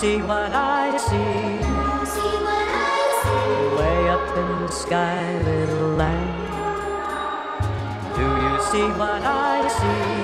see what I see? See what I see. Way up in the sky, little lamb. Do you see what I see?